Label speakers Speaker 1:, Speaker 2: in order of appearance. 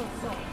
Speaker 1: Russell.